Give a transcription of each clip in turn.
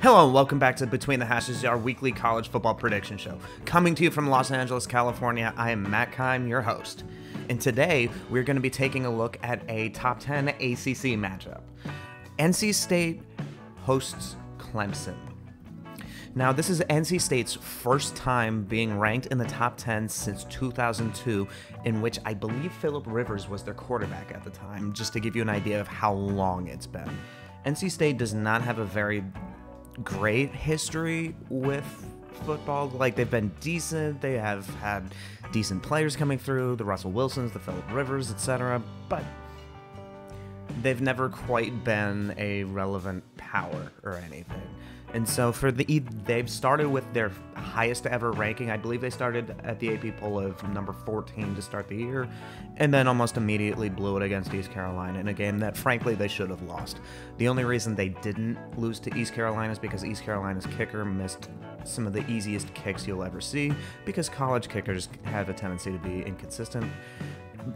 Hello and welcome back to Between the Hashes, our weekly college football prediction show. Coming to you from Los Angeles, California, I am Matt Keim, your host. And today we're going to be taking a look at a top 10 ACC matchup. NC State hosts Clemson. Now, this is NC State's first time being ranked in the top 10 since 2002, in which I believe Philip Rivers was their quarterback at the time, just to give you an idea of how long it's been. NC State does not have a very great history with football. Like, they've been decent, they have had decent players coming through the Russell Wilsons, the Philip Rivers, etc. But they've never quite been a relevant power or anything. And so for the they've started with their highest ever ranking. I believe they started at the AP poll of number 14 to start the year, and then almost immediately blew it against East Carolina in a game that frankly they should have lost. The only reason they didn't lose to East Carolina is because East Carolina's kicker missed some of the easiest kicks you'll ever see because college kickers have a tendency to be inconsistent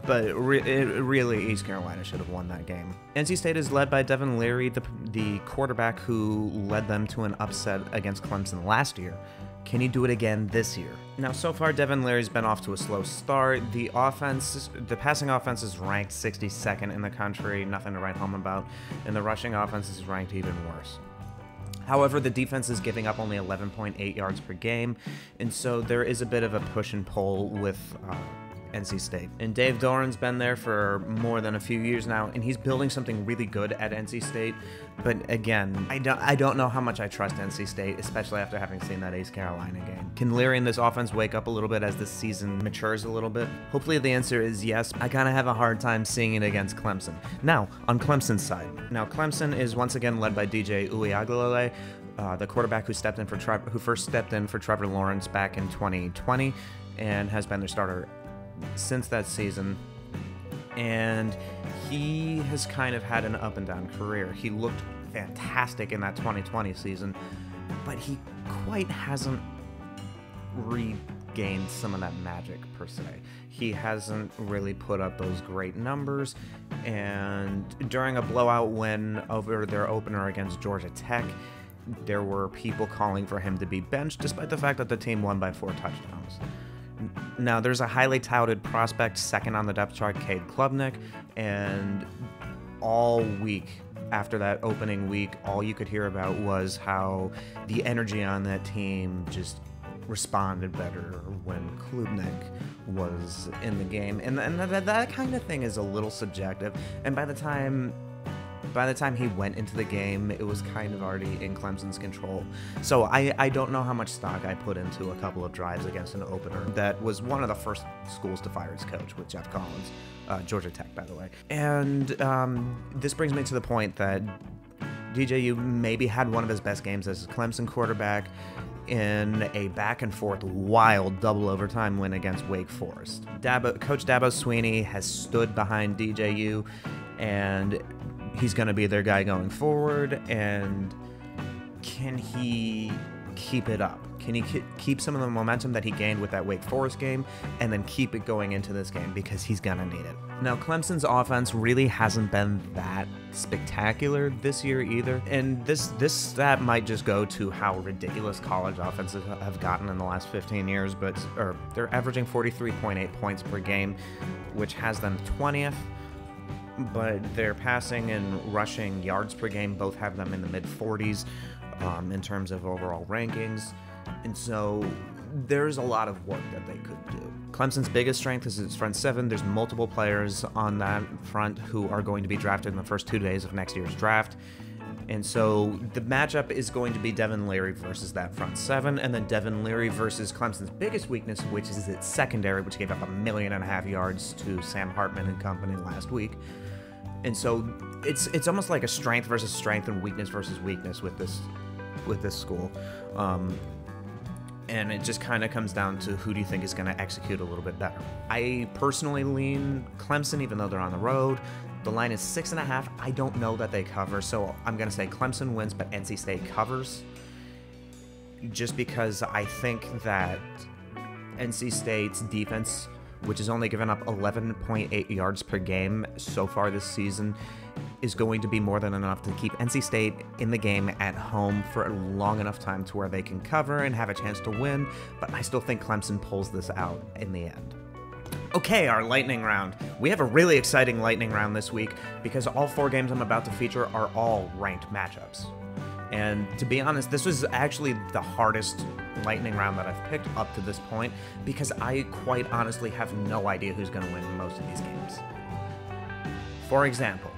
but re- really, East Carolina should have won that game. NC State is led by Devin Leary, the, the quarterback who led them to an upset against Clemson last year. Can he do it again this year? Now, so far, Devin Leary's been off to a slow start. The offense, the passing offense is ranked 62nd in the country, nothing to write home about, and the rushing offense is ranked even worse. However, the defense is giving up only 11.8 yards per game, and so there is a bit of a push and pull with uh, NC State. And Dave Doeren's been there for more than a few years now, and he's building something really good at NC State. But again, I don't, I don't know how much I trust NC State, especially after having seen that East Carolina game. Can Leary and this offense wake up a little bit as the season matures a little bit? Hopefully the answer is yes. I kind of have a hard time seeing it against Clemson. Now, on Clemson's side. Now, Clemson is once again led by DJ Uiagalelei, uh, the quarterback who stepped in for who first stepped in for Trevor Lawrence back in 2020 and has been their starter since that season. And he has kind of had an up and down career. He looked fantastic in that 2020 season, but he quite hasn't regained some of that magic per se. He hasn't really put up those great numbers, and during a blowout win over their opener against Georgia Tech, there were people calling for him to be benched, despite the fact that the team won by four touchdowns. Now, there's a highly touted prospect second on the depth chart, Cade Klubnik, and all week after that opening week, all you could hear about was how the energy on that team just responded better when Klubnik was in the game. And, and that, that kind of thing is a little subjective. And by the time by the time he went into the game, it was kind of already in Clemson's control. So I, I don't know how much stock I put into a couple of drives against an opener that was one of the first schools to fire his coach with Geoff Collins, uh, Georgia Tech, by the way. And um, this brings me to the point that DJU maybe had one of his best games as a Clemson quarterback in a back and forth wild double overtime win against Wake Forest. Dabo, Coach Dabo Swinney has stood behind DJU and he's going to be their guy going forward and can he keep it up? Can he keep some of the momentum that he gained with that Wake Forest game and then keep it going into this game because he's going to need it? Now, Clemson's offense really hasn't been that spectacular this year either. And this this stat might just go to how ridiculous college offenses have gotten in the last 15 years, but or they're averaging 43.8 points per game, which has them 20th but their passing and rushing yards per game both have them in the mid 40s um, in terms of overall rankings. And so there's a lot of work that they could do. Clemson's biggest strength is its front seven. There's multiple players on that front who are going to be drafted in the first two days of next year's draft. And so the matchup is going to be Devin Leary versus that front seven, and then Devin Leary versus Clemson's biggest weakness, which is its secondary, which gave up a million and a half yards to Sam Hartman and company last week and so it's it's almost like a strength versus strength and weakness versus weakness with this with this school. Um, and it just kind of comes down to who do you think is going to execute a little bit better. I personally lean Clemson, even though they're on the road. The line is six and a half. I don't know that they cover, so I'm going to say Clemson wins, but NC State covers. Just because I think that NC State's defense which has only given up 11.8 yards per game so far this season, is going to be more than enough to keep NC State in the game at home for a long enough time to where they can cover and have a chance to win, but I still think Clemson pulls this out in the end. Okay, our lightning round. We have a really exciting lightning round this week because all four games I'm about to feature are all ranked matchups. And to be honest, this was actually the hardest lightning round that I've picked up to this point because I quite honestly have no idea who's going to win most of these games. For example,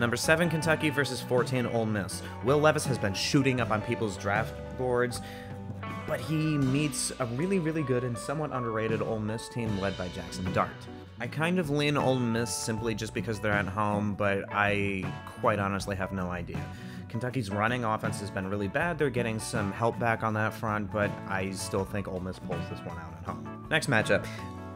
number 7 Kentucky versus 14 Ole Miss. Will Levis has been shooting up on people's draft boards, but he meets a really, really good and somewhat underrated Ole Miss team led by Jackson Dart. I kind of lean Ole Miss simply just because they're at home, but I quite honestly have no idea. Kentucky's running offense has been really bad. They're getting some help back on that front, but I still think Ole Miss pulls this one out at home. Next matchup.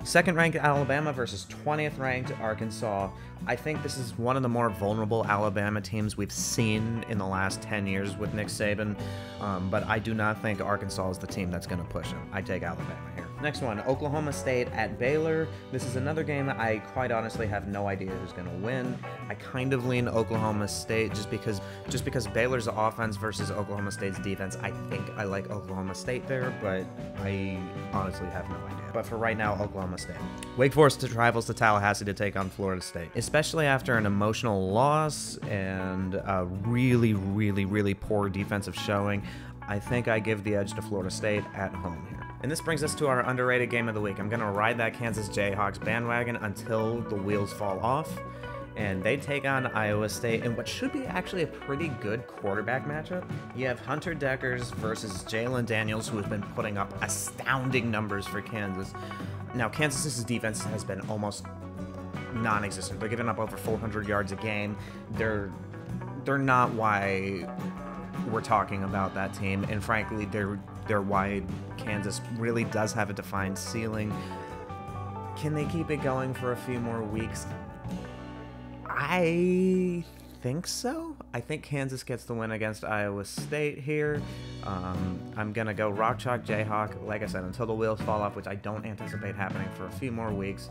Second ranked Alabama versus 20th ranked Arkansas. I think this is one of the more vulnerable Alabama teams we've seen in the last 10 years with Nick Saban, um, but I do not think Arkansas is the team that's going to push him. I take Alabama here. Next one, Oklahoma State at Baylor. This is another game that I quite honestly have no idea who's going to win. I kind of lean Oklahoma State just because just because Baylor's offense versus Oklahoma State's defense. I think I like Oklahoma State there, but I honestly have no idea. But for right now, Oklahoma State. Wake Forest travels to Tallahassee to take on Florida State, especially after an emotional loss and a really, really, really poor defensive showing. I think I give the edge to Florida State at home here. And this brings us to our underrated game of the week. I'm going to ride that Kansas Jayhawks bandwagon until the wheels fall off. And they take on Iowa State in what should be actually a pretty good quarterback matchup. You have Hunter Dekkers versus Jalon Daniels, who has been putting up astounding numbers for Kansas. Now, Kansas's defense has been almost non-existent. They're giving up over 400 yards a game. They're they're not why we're talking about that team, and frankly, they're they're why Kansas really does have a defined ceiling. Can they keep it going for a few more weeks? I think so. I think Kansas gets the win against Iowa State here. Um, I'm going to go Rock Chalk Jayhawk, like I said, until the wheels fall off, which I don't anticipate happening for a few more weeks.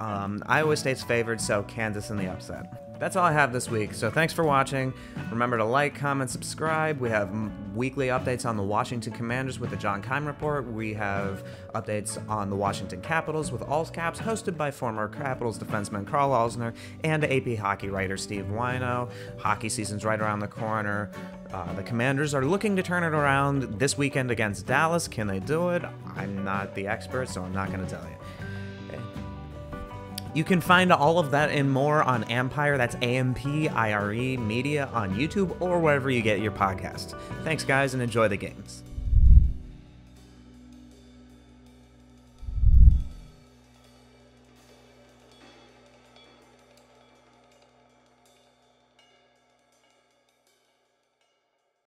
Um, Iowa State's favored, so Kansas in the upset that's all I have this week. So thanks for watching. Remember to like, comment, subscribe. We have weekly updates on the Washington Commanders with the John Keim Report. We have updates on the Washington Capitals with All Caps, hosted by former Capitals defenseman Karl Alzner and AP hockey writer Steve Whyno. Hockey season's right around the corner. Uh, the Commanders are looking to turn it around this weekend against Dallas. Can they do it? I'm not the expert, so I'm not going to tell you. You can find all of that and more on Ampire, that's A-M-P-I-R-E Media on YouTube or wherever you get your podcast. Thanks, guys, and enjoy the games.